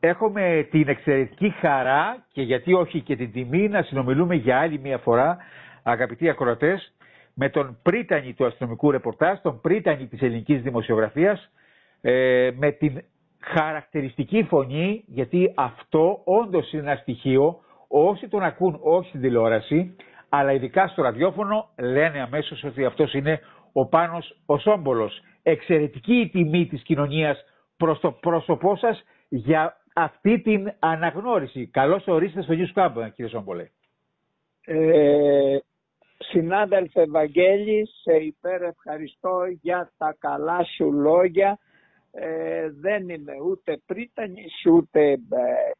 έχουμε την εξαιρετική χαρά και γιατί όχι και την τιμή να συνομιλούμε για άλλη μία φορά, αγαπητοί ακροατές, με τον πρίτανη του αστυνομικού ρεπορτάζ, τον πρίτανη της ελληνικής δημοσιογραφίας, ε, με την χαρακτηριστική φωνή, γιατί αυτό όντως είναι ένα στοιχείο, όσοι τον ακούν όχι στην τηλεόραση, αλλά ειδικά στο ραδιόφωνο, λένε αμέσως ότι αυτός είναι ο Πάνος ο Σόμπολος. Εξαιρετική η τιμή της κοινωνίας προς το πρόσωπό σας για αυτή την αναγνώριση. Καλώς ορίστε στο News κύριε Σόμπολε. Ε, συνάδελφε Βαγγέλη, σε υπερευχαριστώ για τα καλά σου λόγια. Ε, δεν είμαι ούτε πρίτανης ούτε ε,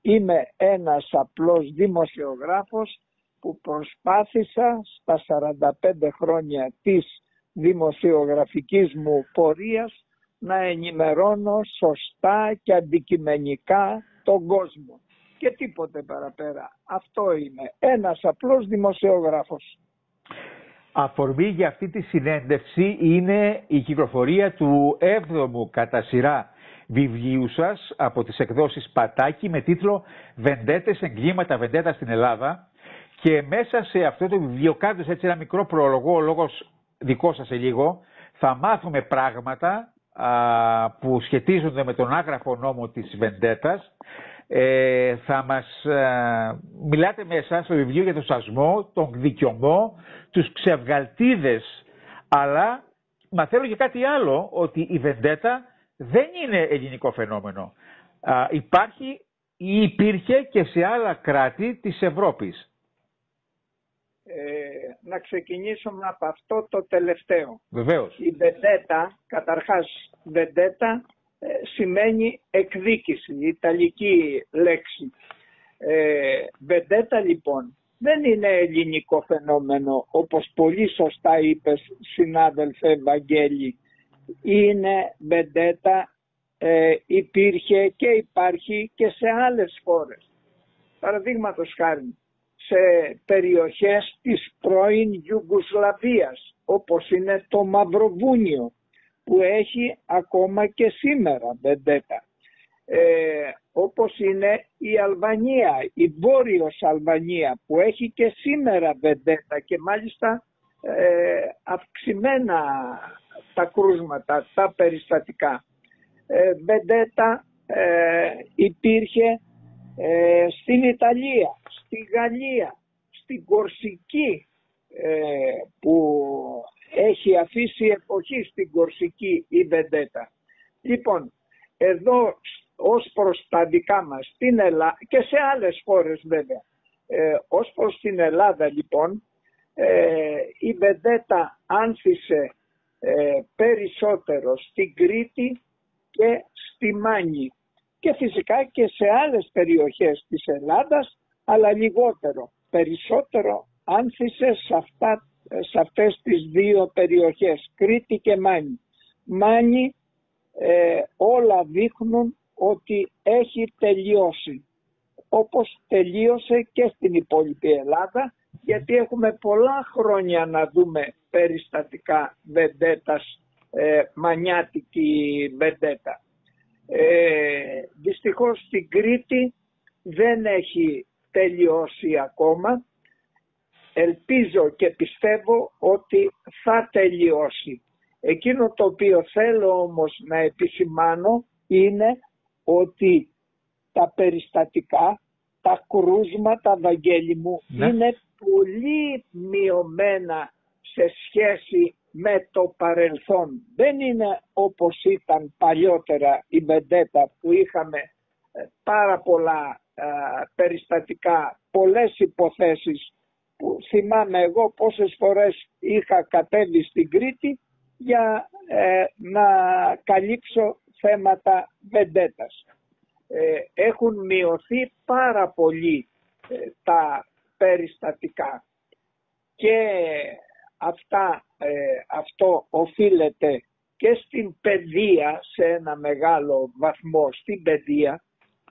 είμαι ένας απλός δημοσιογράφος που προσπάθησα στα 45 χρόνια της δημοσιογραφικής μου πορείας να ενημερώνω σωστά και αντικειμενικά τον κόσμο. Και τίποτε παραπέρα. Αυτό είμαι. Ένας απλός δημοσιογράφος. Αφορμή για αυτή τη συνέντευξη είναι η κυκλοφορία του 7ου κατά σειρά βιβλίου σας από τις εκδόσεις Πατάκη με τίτλο «Βεντέτες, εγκλήματα βεντέτα στην Ελλάδα» και μέσα σε αυτό το βιβλίο κάνοντας έτσι ένα μικρό προλογό, ο λόγος δικό σας σε λίγο, θα μάθουμε πράγματα που σχετίζονται με τον άγραφο νόμο της Βεντέτας. Ε, θα μας μιλάτε μέσα στο βιβλίο για τον σασμό, τον δικαιωμό, τους ξευγαλτίδες, αλλά μαθαίνω και κάτι άλλο, ότι η Βεντέτα δεν είναι ελληνικό φαινόμενο. υπάρχει ή υπήρχε και σε άλλα κράτη της Ευρώπης. Ε, να ξεκινήσουμε από αυτό το τελευταίο. Βεβαίως. Η βεντέτα, καταρχάς βεντέτα ε, σημαίνει εκδίκηση, η ιταλική λέξη. Ε, βεντέτα λοιπόν δεν είναι ελληνικό φαινόμενο όπως πολύ σωστά είπες συνάδελφε Βαγγέλη. Είναι βεντέτα, ε, υπήρχε και υπάρχει και σε άλλες χώρες. Παραδείγματος χάρη σε περιοχές της πρώην Ιουγκοσλαβίας όπως είναι το Μαυροβούνιο που έχει ακόμα και σήμερα βεντέτα. Ε, όπως είναι η Αλβανία, η Βόρειος Αλβανία που έχει και σήμερα βεντέτα και μάλιστα ε, αυξημένα τα κρούσματα, τα περιστατικά. Ε, βεντέτα ε, υπήρχε ε, στην Ιταλία, στη Γαλλία, στην Κορσική ε, που έχει αφήσει εποχή στην Κορσική η Βεντέτα. Λοιπόν, εδώ ως προς τα δικά μας στην Ελλάδα και σε άλλες χώρες βέβαια, ε, ως προς την Ελλάδα λοιπόν ε, η Βεντέτα άνθησε ε, περισσότερο στην Κρήτη και στη Μάνη και φυσικά και σε άλλες περιοχές της Ελλάδας αλλά λιγότερο. Περισσότερο άνθησε σε, αυτά, σε αυτές τις δύο περιοχές, Κρήτη και Μάνη. Μάνη ε, όλα δείχνουν ότι έχει τελειώσει όπως τελείωσε και στην υπόλοιπη Ελλάδα γιατί έχουμε πολλά χρόνια να δούμε περιστατικά βεντέτας, ε, μανιάτικη βεντέτα. Ε, δυστυχώς στην Κρήτη δεν έχει τελειώσει ακόμα. Ελπίζω και πιστεύω ότι θα τελειώσει. Εκείνο το οποίο θέλω όμως να επισημάνω είναι ότι τα περιστατικά, τα κρούσματα, Βαγγέλη μου, ναι. είναι πολύ μειωμένα σε σχέση με το παρελθόν. Δεν είναι όπως ήταν παλιότερα η Βεντέτα που είχαμε ε, πάρα πολλά ε, περιστατικά, πολλές υποθέσεις που θυμάμαι εγώ πόσες φορές είχα κατέβει στην Κρήτη για ε, να καλύψω θέματα βεντέτας. έχουν μειωθεί πάρα πολύ τα περιστατικά και αυτά, αυτό οφείλεται και στην παιδεία σε ένα μεγάλο βαθμό, στην παιδεία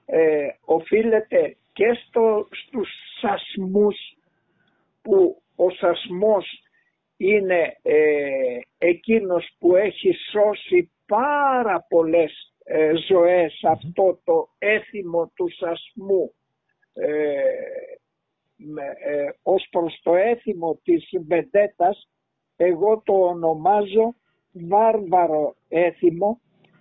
ε, οφείλεται και στο, στους σασμούς που ο σασμός είναι ε, εκείνος που έχει σώσει πάρα πολλές ε, ζωές. Αυτό το έθιμο του σασμού ε, ε, ως προς το έθιμο της βεντέτας εγώ το ονομάζω βάρβαρο έθιμο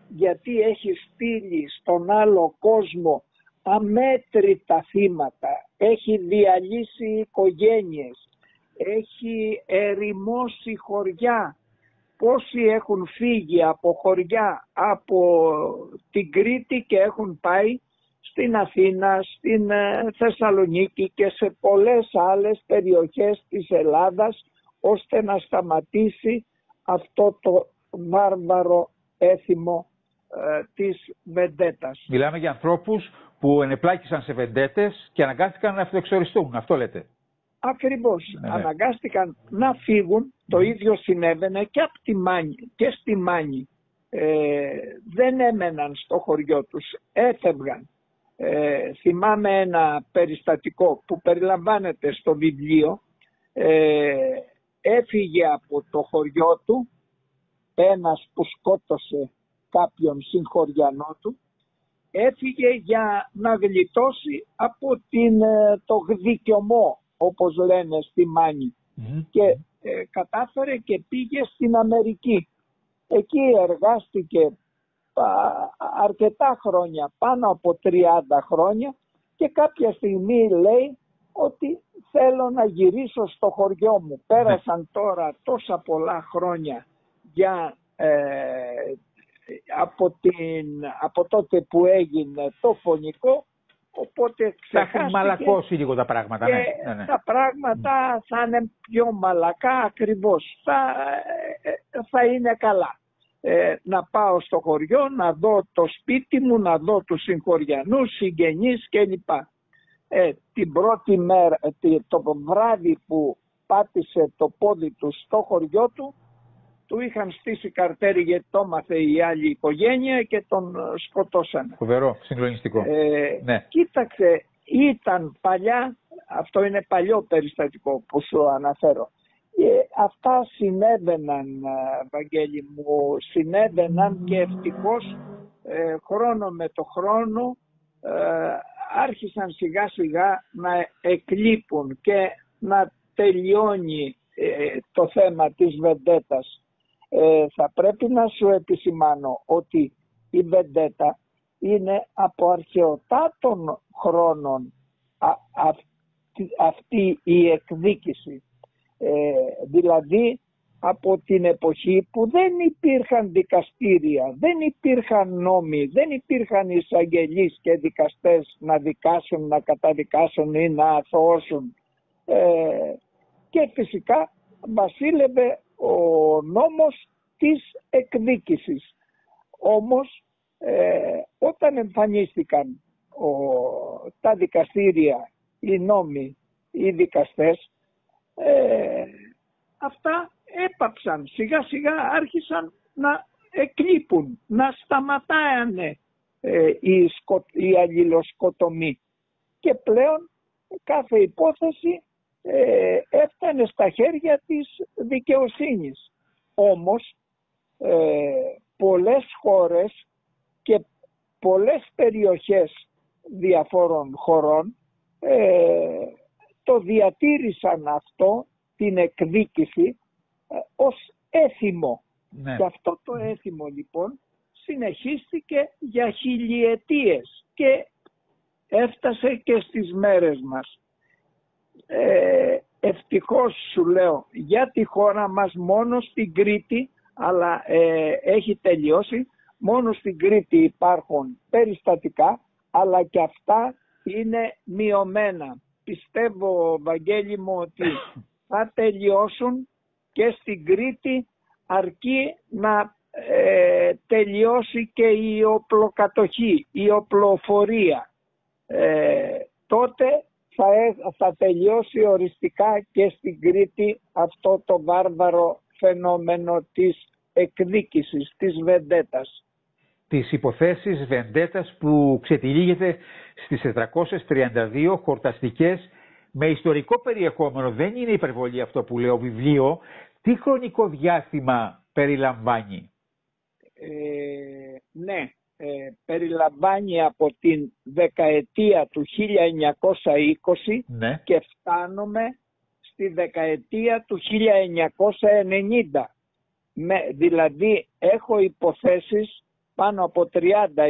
γιατί έχει στείλει στον άλλο κόσμο αμέτρητα θύματα, έχει διαλύσει οικογένειες, έχει ερημώσει χωριά. Πόσοι έχουν φύγει από χωριά, από την Κρήτη και έχουν πάει στην Αθήνα, στην ε, Θεσσαλονίκη και σε πολλές άλλες περιοχές της Ελλάδας ώστε να σταματήσει αυτό το βάρβαρο έθιμο ε, της βεντέτας. Μιλάμε για ανθρώπους που ενεπλάκησαν σε βεντέτες και αναγκάστηκαν να αυτοεξοριστούν. Αυτό λέτε. Ακριβώς. Ναι, ναι. Αναγκάστηκαν να φύγουν. Το ίδιο συνέβαινε και, από τη Μάνη, και στη Μάνη. Ε, δεν έμεναν στο χωριό τους. Έφευγαν. Ε, θυμάμαι ένα περιστατικό που περιλαμβάνεται στο βιβλίο. Ε, έφυγε από το χωριό του ένας που σκότωσε κάποιον συγχωριανό του έφυγε για να γλιτώσει από την, ε, το γδικιωμό όπως λένε στη μανη και ε, κατάφερε και πήγε στην Αμερική. Εκεί εργάστηκε αρκετά χρόνια, πάνω από 30 χρόνια και κάποια στιγμή λέει ότι θέλω να γυρίσω στο χωριό μου. Πέρασαν τώρα τόσα πολλά χρόνια για ε, από, την, από τότε που έγινε το φωνικό οπότε ξεχάστηκε. Θα έχουν μαλακώσει λίγο τα πράγματα. Και ναι, ναι, ναι. τα πράγματα θα είναι πιο μαλακά ακριβώς. Θα, ε, θα είναι καλά. Ε, να πάω στο χωριό, να δω το σπίτι μου, να δω τους συγχωριανούς, συγγενείς κλπ. Ε, την πρώτη μέρα, το βράδυ που πάτησε το πόδι του στο χωριό του, του είχαν στήσει καρτέρι γιατί το έμαθε η άλλη οικογένεια και τον ε, σκοτώσανε. Φοβερό, συγκλονιστικό. Ε, ναι. Κοίταξε, ήταν παλιά, αυτό είναι παλιό περιστατικό που σου αναφέρω. Ε, αυτά συνέβαιναν, ε, Βαγγέλη μου, συνέβαιναν και ευτυχώς ε, χρόνο με το χρόνο άρχισαν σιγά σιγά να εκλείπουν και να τελειώνει το θέμα της βεντέτας ε, θα πρέπει να σου επισημάνω ότι η βεντέτα είναι από αρχαιοτάτων χρόνων αυτή, η εκδίκηση. Ε, δηλαδή από την εποχή που δεν υπήρχαν δικαστήρια, δεν υπήρχαν νόμοι, δεν υπήρχαν εισαγγελείς και δικαστές να δικάσουν, να καταδικάσουν ή να αθωώσουν. Ε, και φυσικά βασίλευε ο νόμος της εκδίκησης. Όμως ε, όταν εμφανίστηκαν ο, τα δικαστήρια, οι νόμοι, οι δικαστές, ε, αυτά έπαψαν. Σιγά σιγά άρχισαν να εκλείπουν, να σταματάνε ε, η, σκο, η αλληλοσκοτομή. Και πλέον κάθε υπόθεση ε, έφτανε στα χέρια της δικαιοσύνης. Όμως ε, πολλές χώρες και πολλές περιοχές διαφόρων χωρών ε, το διατήρησαν αυτό, την εκδίκηση, ε, ως έθιμο. Ναι. Και αυτό το έθιμο λοιπόν συνεχίστηκε για χιλιετίες και έφτασε και στις μέρες μας ε, ευτυχώς σου λέω για τη χώρα μας μόνο στην Κρήτη αλλά ε, έχει τελειώσει μόνο στην Κρήτη υπάρχουν περιστατικά αλλά και αυτά είναι μειωμένα πιστεύω Βαγγέλη μου ότι θα τελειώσουν και στην Κρήτη αρκεί να ε, τελειώσει και η οπλοκατοχή, η οπλοφορία. Ε, τότε θα, θα τελειώσει οριστικά και στην Κρήτη αυτό το βάρβαρο φαινόμενο της εκδίκησης, της βεντέτας. Τις υποθέσεις βεντέτας που ξετυλίγεται στις 432 χορταστικές με ιστορικό περιεχόμενο. Δεν είναι υπερβολή αυτό που λέω βιβλίο. Τι χρονικό διάστημα περιλαμβάνει; Ε, ναι, ε, περιλαμβάνει από την δεκαετία του 1920 ναι. και φτάνουμε στη δεκαετία του 1990. Με, δηλαδή έχω υποθέσεις, πάνω από 30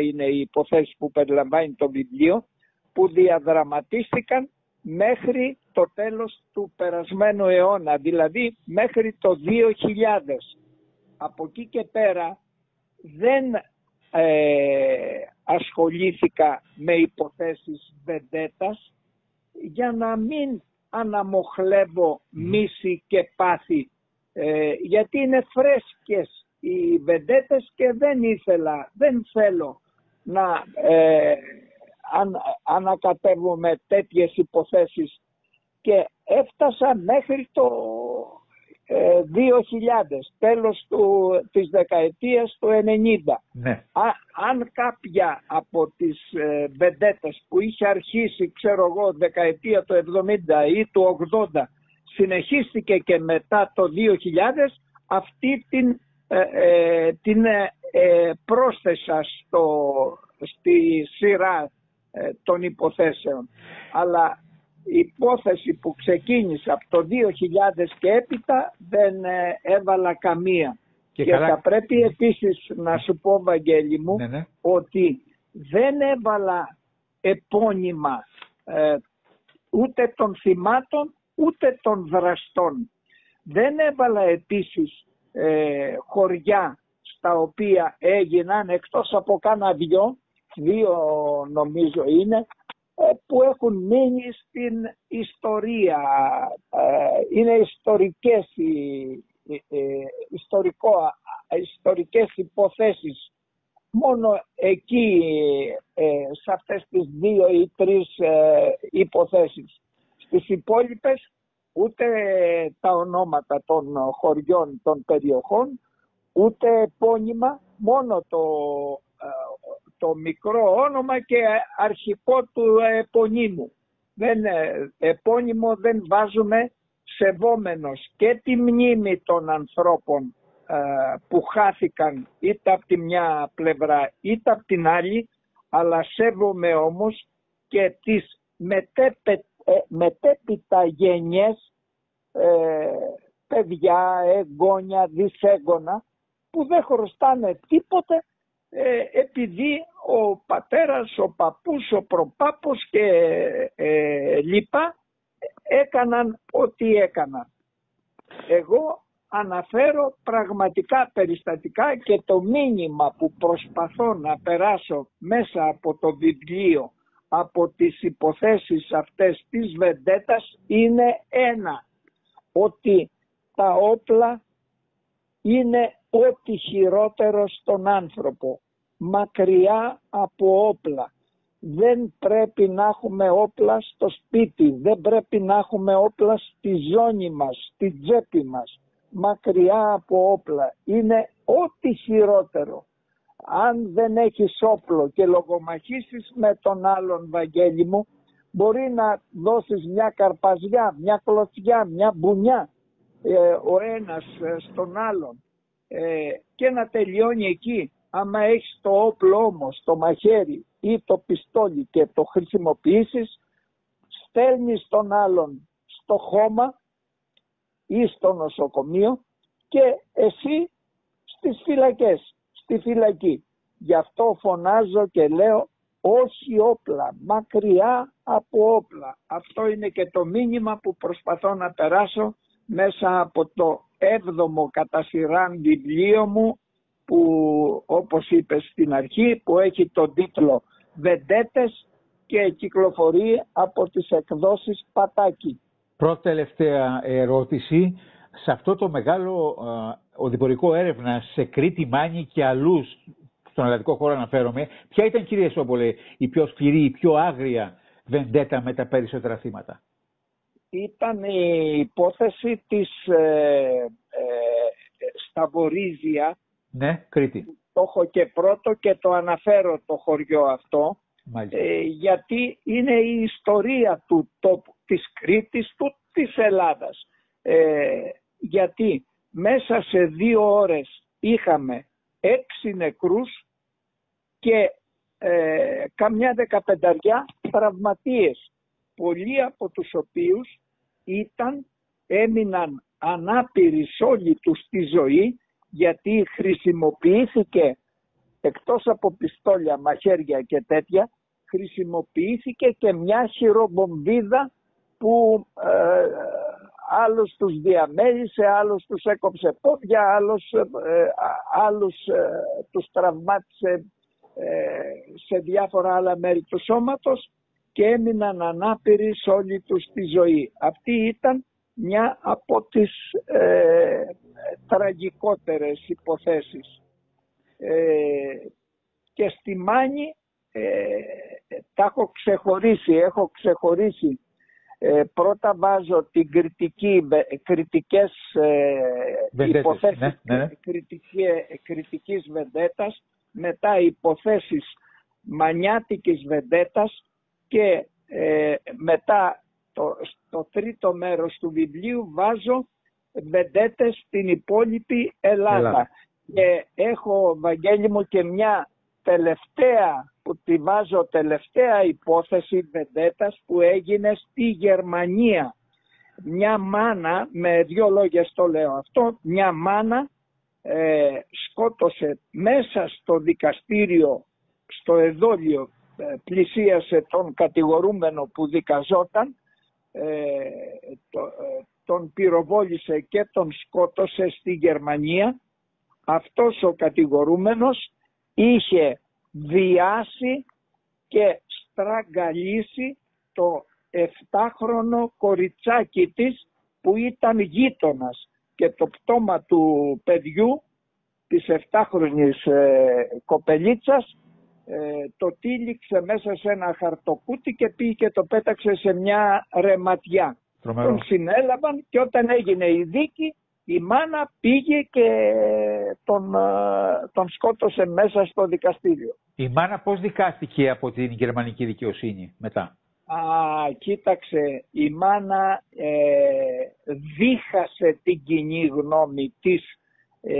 είναι οι υποθέσεις που περιλαμβάνει το βιβλίο, που διαδραματίστηκαν μέχρι το τέλος του περασμένου αιώνα, δηλαδή μέχρι το 2000. Από εκεί και πέρα δεν ε, ασχολήθηκα με υποθέσεις βεντέτας για να μην αναμοχλεύω μίση και πάθη ε, γιατί είναι φρέσκες οι βεντέτες και δεν ήθελα, δεν θέλω να ε, αν, ανακατεύουμε τέτοιες υποθέσεις και έφτασα μέχρι το 2000, ε, τέλος του, της δεκαετίας του 90. Ναι. αν κάποια από τις ε, βεντέτες που είχε αρχίσει, ξέρω εγώ, δεκαετία του 70 ή του 80, συνεχίστηκε και μετά το 2000, αυτή την, ε, ε την πρόσθεσα στο, στη σειρά των υποθέσεων. Αλλά η υπόθεση που ξεκίνησε από το 2000 και έπειτα δεν ε, έβαλα καμία. Και, θα πρέπει επίσης να σου πω Βαγγέλη μου ναι, ναι. ότι δεν έβαλα επώνυμα ε, ούτε των θυμάτων ούτε των δραστών. Δεν έβαλα επίσης ε, χωριά στα οποία έγιναν εκτός από κάνα δυο, δύο νομίζω είναι, ε, που έχουν μείνει στην ιστορία. Ε, είναι ιστορικές, ε, ιστορικό, ιστορικές υποθέσεις. Μόνο εκεί, σε αυτές τις δύο ή τρεις υποθέσεις. Στις υπόλοιπες ούτε τα ονόματα των χωριών των περιοχών, ούτε επώνυμα, μόνο το το μικρό όνομα και αρχικό του επωνύμου. Δεν, ε, επώνυμο δεν βάζουμε σεβόμενος και τη μνήμη των ανθρώπων ε, που χάθηκαν είτε από τη μια πλευρά είτε από την άλλη αλλά σέβομαι όμως και τις μετέπε, ε, μετέπειτα γενιές παιδιά, εγγόνια, δυσέγγωνα που δεν χρωστάνε τίποτε ε, επειδή ο πατέρας, ο παππούς, ο προπάπος και ε, λοιπά έκαναν ό,τι έκαναν. Εγώ αναφέρω πραγματικά περιστατικά και το μήνυμα που προσπαθώ να περάσω μέσα από το βιβλίο από τις υποθέσεις αυτές της Βεντέτας είναι ένα ότι τα όπλα είναι ό,τι χειρότερο στον άνθρωπο, μακριά από όπλα. Δεν πρέπει να έχουμε όπλα στο σπίτι, δεν πρέπει να έχουμε όπλα στη ζώνη μας, στη τσέπη μας, μακριά από όπλα. Είναι ό,τι χειρότερο. Αν δεν έχεις όπλο και λογομαχήσεις με τον άλλον Βαγγέλη μου, μπορεί να δώσεις μια καρπαζιά, μια κλωτσιά, μια μπουνιά ε, ο ένας ε, στον άλλον ε, και να τελειώνει εκεί. Άμα έχεις το όπλο όμως, το μαχαίρι ή το πιστόλι και το χρησιμοποιήσεις, στέλνεις τον άλλον στο χώμα ή στο νοσοκομείο και εσύ στις φυλακές, στη φυλακή. Γι' αυτό φωνάζω και λέω όχι όπλα, μακριά από όπλα. Αυτό είναι και το μήνυμα που προσπαθώ να περάσω μέσα από το έβδομο κατά σειράν βιβλίο μου που όπως είπες στην αρχή που έχει τον τίτλο «Βεντέτες» και κυκλοφορεί από τις εκδόσεις Πατάκη. Πρώτη τελευταία ερώτηση. Σε αυτό το μεγάλο οδηπορικό έρευνα σε Κρήτη, Μάνη και αλλούς στον ελλαδικό χώρο αναφέρομαι, ποια ήταν κύριε Σόμπολε η πιο σκληρή, η πιο άγρια βεντέτα με τα περισσότερα θύματα; Ήταν η υπόθεση της ε, ε, Ναι, Κρήτη. Το έχω και πρώτο και το αναφέρω το χωριό αυτό. Ε, γιατί είναι η ιστορία του τόπου, της Κρήτης, του, της Ελλάδας. Ε, γιατί μέσα σε δύο ώρες είχαμε έξι νεκρούς και ε, καμιά δεκαπενταριά τραυματίες. Πολλοί από τους οποίους ήταν, έμειναν ανάπηροι σε όλη τους τη ζωή γιατί χρησιμοποιήθηκε εκτός από πιστόλια, μαχαίρια και τέτοια χρησιμοποιήθηκε και μια χειροβομβίδα που ε, άλλος τους διαμέλησε, άλλος τους έκοψε πόδια, άλλος, ε, άλλος ε, τους τραυμάτισε ε, σε διάφορα άλλα μέρη του σώματος και έμειναν ανάπηροι σε όλη τους τη ζωή. Αυτή ήταν μια από τις ε, τραγικότερες υποθέσεις. Ε, και στη Μάνη ε, τα έχω ξεχωρίσει, έχω ξεχωρίσει. Ε, πρώτα βάζω την κριτική, κριτικές ε, υποθέσεις ναι, ναι. Κριτική, κριτικής βεντέτας, μετά υποθέσεις μανιάτικης βεντέτας και μετά το, στο τρίτο μέρος του βιβλίου βάζω βεντέτες στην υπόλοιπη Ελλάδα. Και έχω, Βαγγέλη μου, και μια τελευταία, που τη βάζω τελευταία υπόθεση βεντέτας που έγινε στη Γερμανία. Μια μάνα, με δύο λόγια το λέω αυτό, μια μάνα ε, σκότωσε μέσα στο δικαστήριο, στο εδόλιο, ε, πλησίασε τον κατηγορούμενο που δικαζόταν ε, το, ε, τον πυροβόλησε και τον σκότωσε στη Γερμανία. Αυτός ο κατηγορούμενος είχε διάσει και στραγγαλίσει το 7χρονο κοριτσάκι της που ήταν γείτονας και το πτώμα του παιδιού της 7χρονης ε, κοπελίτσας ε, το τύλιξε μέσα σε ένα χαρτοκούτι και πήγε και το πέταξε σε μια ρεματιά. Τον συνέλαβαν και όταν έγινε η δίκη η μάνα πήγε και τον, ε, τον σκότωσε μέσα στο δικαστήριο. Η μάνα πώς δικάστηκε από την γερμανική δικαιοσύνη μετά; Α, κοίταξε, η μάνα ε, δίχασε την κοινή γνώμη της ε,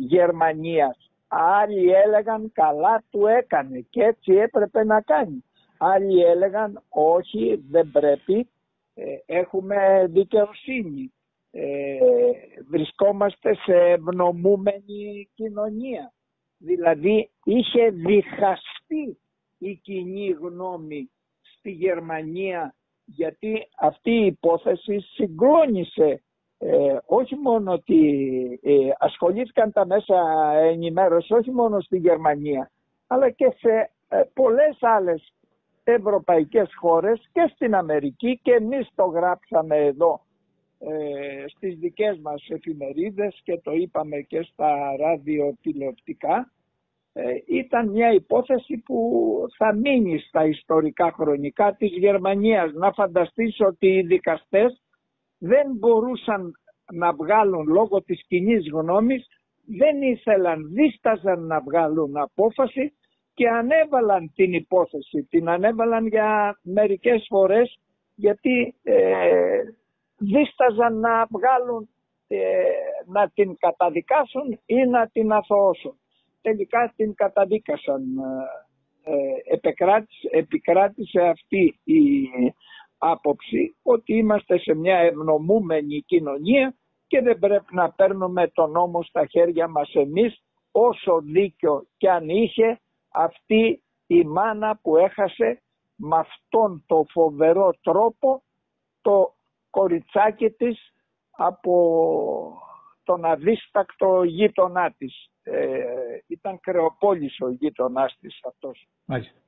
Γερμανίας Άλλοι έλεγαν καλά του έκανε και έτσι έπρεπε να κάνει. Άλλοι έλεγαν όχι δεν πρέπει, ε, έχουμε δικαιοσύνη. Ε, βρισκόμαστε σε ευνομούμενη κοινωνία. Δηλαδή είχε διχαστεί η κοινή γνώμη στη Γερμανία γιατί αυτή η υπόθεση συγκλώνησε ε, όχι μόνο ότι ε, ασχολήθηκαν τα μέσα ενημέρωσης όχι μόνο στη Γερμανία αλλά και σε ε, πολλές άλλες ευρωπαϊκές χώρες και στην Αμερική και εμείς το γράψαμε εδώ ε, στις δικές μας εφημερίδες και το είπαμε και στα ραδιοτηλεοπτικά ε, ήταν μια υπόθεση που θα μείνει στα ιστορικά χρονικά της Γερμανίας. Να φανταστείς ότι οι δικαστές δεν μπορούσαν να βγάλουν λόγω της κοινή γνώμης, δεν ήθελαν, δίσταζαν να βγάλουν απόφαση και ανέβαλαν την υπόθεση. Την ανέβαλαν για μερικές φορές γιατί ε, δίσταζαν να βγάλουν, ε, να την καταδικάσουν ή να την αθωώσουν. Τελικά την καταδίκασαν. Ε, ε επικράτησε αυτή η άποψη ότι είμαστε σε μια ευνομούμενη κοινωνία και δεν πρέπει να παίρνουμε τον νόμο στα χέρια μας εμείς όσο δίκιο κι αν είχε αυτή η μάνα που έχασε με αυτόν το φοβερό τρόπο το κοριτσάκι της από τον αδίστακτο γείτονά της. Ε, ήταν κρεοπόλης ο γείτονάς της αυτός. Μάλιστα.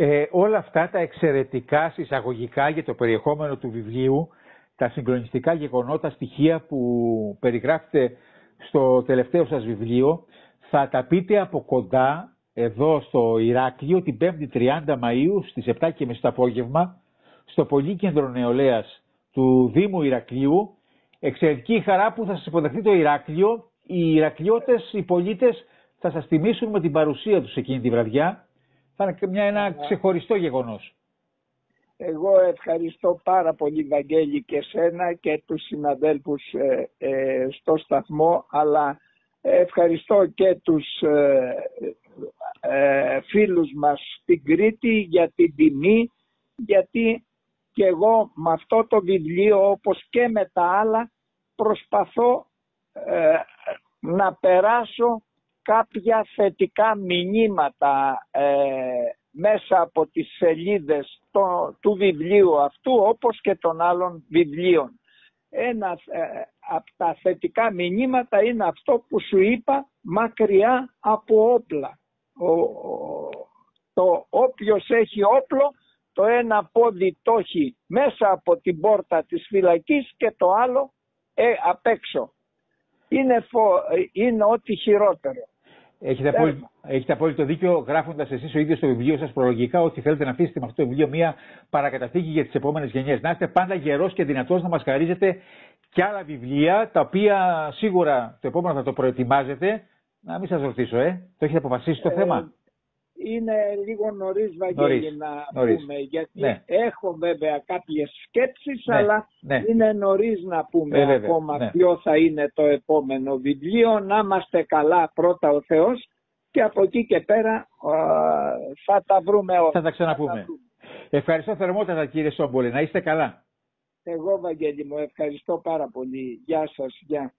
Ε, όλα αυτά τα εξαιρετικά συσσαγωγικά για το περιεχόμενο του βιβλίου, τα συγκλονιστικά γεγονότα, στοιχεία που περιγράφετε στο τελευταίο σας βιβλίο, θα τα πείτε από κοντά εδώ στο Ηράκλειο την 5η 30 Μαΐου στις 7.30 το απόγευμα στο Πολύκεντρο Νεολαίας του Δήμου Ηρακλείου. Εξαιρετική χαρά που θα σας υποδεχτεί το Ηράκλειο. Οι Ηρακλειώτες, οι πολίτες θα σας τιμήσουν με την παρουσία τους εκείνη τη βραδιά θα είναι μια, ένα ξεχωριστό γεγονός. Εγώ ευχαριστώ πάρα πολύ Βαγγέλη και σένα και τους συναδέλφους ε, ε, στο σταθμό αλλά ευχαριστώ και τους ε, ε, φίλους μας στην Κρήτη για την τιμή, γιατί και εγώ με αυτό το βιβλίο όπως και με τα άλλα προσπαθώ ε, να περάσω κάποια θετικά μηνύματα ε, μέσα από τις σελίδες του βιβλίου αυτού όπως και των άλλων βιβλίων. Ένα ε, από τα θετικά μηνύματα είναι αυτό που σου είπα μακριά από όπλα. Ο, το όποιος έχει όπλο το ένα πόδι το έχει μέσα από την πόρτα της φυλακής και το άλλο ε, απ' έξω. Είναι, φο, είναι ό,τι χειρότερο. Έχετε, απόλυτο, έχετε απόλυτο δίκιο γράφοντας εσείς ο ίδιος στο βιβλίο σας προλογικά ότι θέλετε να αφήσετε με αυτό το βιβλίο μια παρακαταθήκη για τις επόμενες γενιές. Να είστε πάντα γερός και δυνατός να μας χαρίζετε και άλλα βιβλία τα οποία σίγουρα το επόμενο θα το προετοιμάζετε. Να μην σας ρωτήσω, ε. Το έχετε αποφασίσει το ε, θέμα; Είναι λίγο νωρίς Βαγγέλη να πούμε γιατί ναι. έχω βέβαια κάποιες σκέψεις ναι. αλλά ναι. είναι νωρίς να πούμε ε, ακόμα ναι. ποιο θα είναι το επόμενο βιβλίο να είμαστε καλά πρώτα ο Θεός και από εκεί και πέρα θα τα βρούμε όλα. Θα τα ξαναπούμε. Ευχαριστώ θερμότατα κύριε Σόμπολη. Να είστε καλά. Εγώ Βαγγέλη μου ευχαριστώ πάρα πολύ. Γεια σας. Γεια.